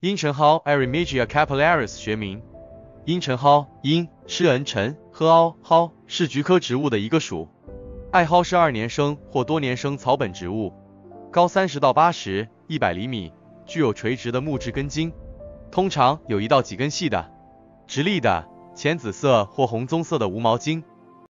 阴晨蒿 a r i m a g i a capillaris 学名，阴晨蒿，殷，施恩晨，喝蒿，蒿是菊科植物的一个属。艾蒿是二年生或多年生草本植物，高三十到八十，一百厘米，具有垂直的木质根茎，通常有一到几根细的、直立的、浅紫色或红棕色的无毛茎。